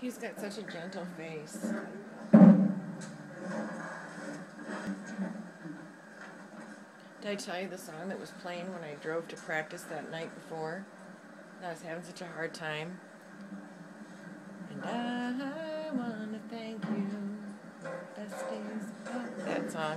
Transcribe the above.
He's got such a gentle face. Did I tell you the song that was playing when I drove to practice that night before? I was having such a hard time. And I want to thank you. Best days. That song.